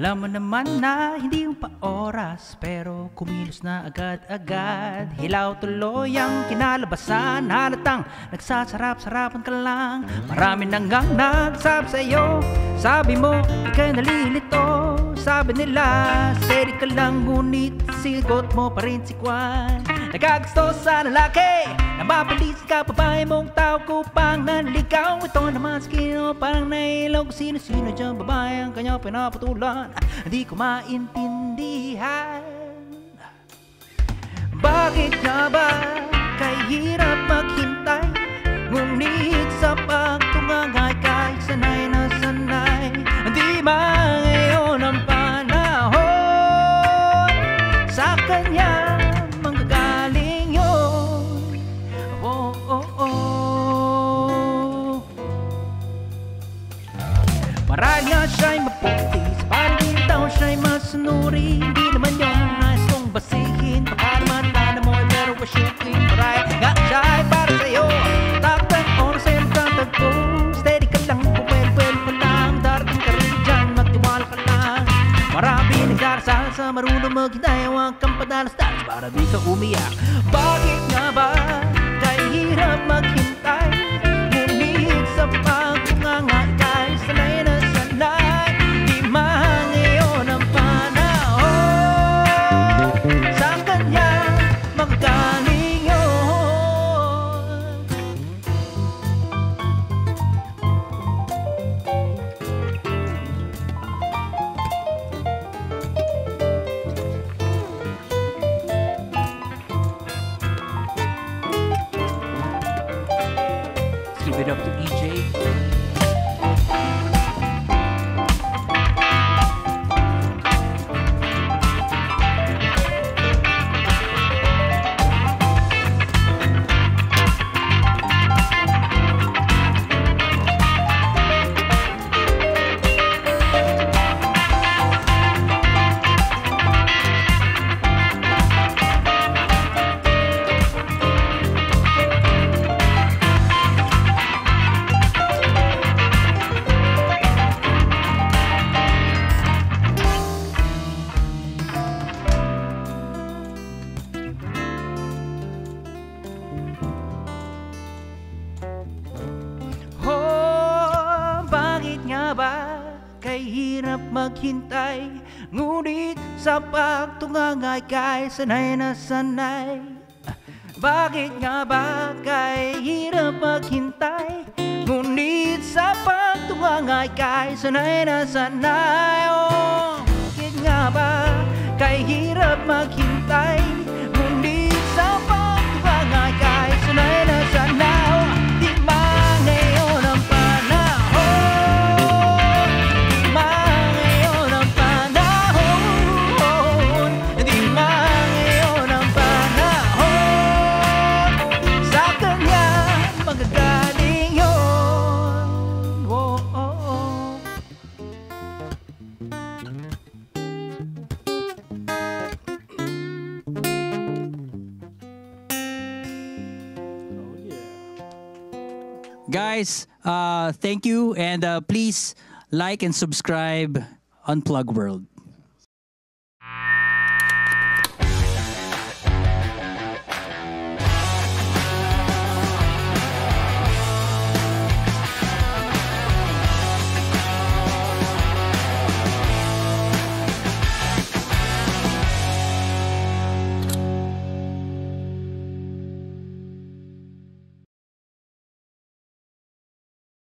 Alam mo naman na hindi yung pa-oras Pero kumilos na agad-agad. Hilaw tuloy ang kinalabasan Halatang nagsasarap-sarapan ka lang. Marami nang gang nagsab sa'yo. Sabi mo, ika'y nalilito Sabi nila, steady ka lang Ngunit sigot mo pa rin si Kwan. Nagkagusto sa lalaki Na mabilis ka babae mong tao ko pang nanligaw Ito naman sa kino parang nailaw Kung sino-sino dyan babae ang kanya pinapatulan. Hindi ko maintindihan. Bakit nga ba siya'y maputi Parang din daw siya'y masunuri. Hindi naman yung nais kong basihin. Baka naman tanda mo ay pero wasyukin Marahil nga siya'y para sa'yo. Taktan oras ay magtatagpo Steady ka lang, pumel-pel pa lang. Darating ka rin dyan, magtiwala ka lang. Marami nagdarasal sa marunong maghintay Huwag kang padalas-dalas para di ka umiyak. Bakit give it up to EJ. Kay hirap maghintay Ngunit sa pagtungangay kay sanay na sanay. Bakit nga ba kay hirap maghintay Ngunit sa pagtungangay kay sanay na sanay? Oh, bakit nga ba kay hirap maghintay Guys, uh, thank you and uh, please like and subscribe Unplug World.